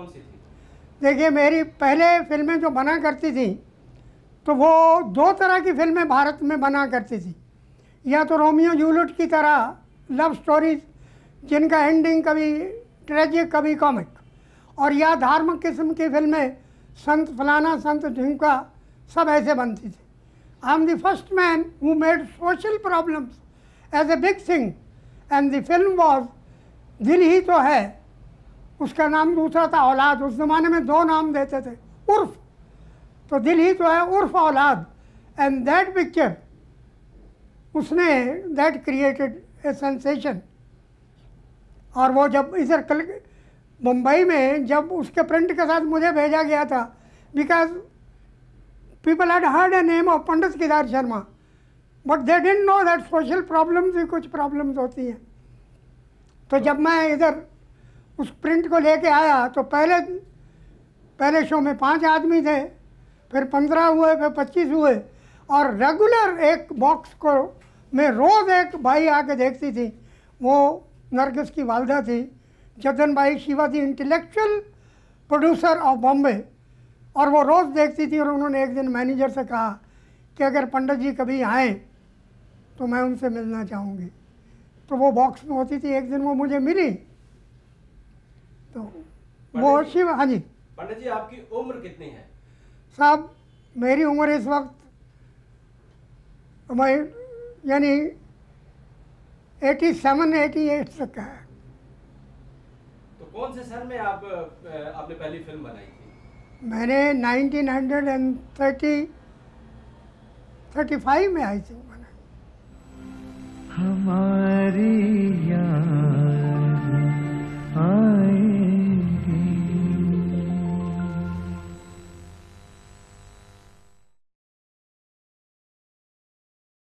कौन सी थी? देखिए, मेरी पहले फ़िल्में जो बना करती थी तो वो दो तरह की फ़िल्में भारत में बना करती थी। या तो रोमियो जूलियट की तरह लव स्टोरीज जिनका एंडिंग कभी ट्रेजिक कभी कॉमिक और या धार्मिक किस्म की फ़िल्में, संत, फलाना संत, झुमका, सब ऐसे बनती थी। I am the first man who made social problems as a big thing and the film was Dil Hi To है। उसका नाम दूसरा था औलाद। उस ज़माने में दो नाम देते थे, उर्फ़। तो दिल ही तो है उर्फ़ औलाद। एंड दैट पिक्चर उसने दैट क्रिएटेड ए सेंसेशन और वो जब इधर कल मुंबई में जब उसके प्रिंट के साथ मुझे भेजा गया था because people had heard a name of Pandit Kedar Sharma but they didn't know that social problems भी कुछ प्रॉब्लम्स होती हैं। तो जब मैं इधर उस प्रिंट को लेके आया तो पहले पहले शो में पाँच आदमी थे, फिर पंद्रह हुए, फिर पच्चीस हुए, और रेगुलर एक बॉक्स को मैं रोज़ एक भाई आके देखती थी, वो नरगिस की वालदा थी, जतन भाई शिवा थी इंटेलेक्चुअल प्रोड्यूसर ऑफ़ बॉम्बे और वो रोज़ देखती थी, और उन्होंने एक दिन मैनेजर से कहा कि अगर पंडित जी कभी आए तो मैं उनसे मिलना चाहूँगी। तो वो बॉक्स में होती थी, एक दिन वो मुझे मिली तो जी- शिव हाँ जी। पंडित जी आपकी उम्र कितनी है? साहब मेरी उम्र इस वक्त मैं यानी एटी सेवन एटी एट तक का है। तो कौन से सन में आप आपने पहली फ़िल्म बनाई थी? मैंने nineteen hundred and thirty thirty five में आई थी हमारी